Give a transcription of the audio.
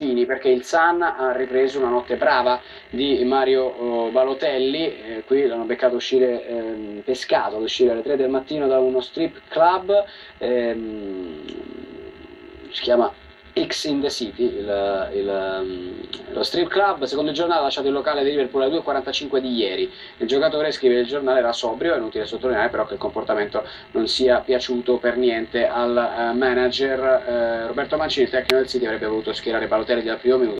perché il Sun ha ripreso una notte brava di Mario oh, Balotelli, eh, qui l'hanno beccato uscire, eh, pescato ad uscire alle 3 del mattino da uno strip club, ehm, si chiama X in the City, il, il, lo strip club, secondo il giornale ha lasciato il locale di Liverpool alle 2.45 di ieri. Il giocatore, scrive il giornale, era sobrio, è inutile sottolineare però che il comportamento non sia piaciuto per niente al uh, manager. Uh, Roberto Mancini, il tecnico del City, avrebbe voluto schierare Balotelli dal primo minuto.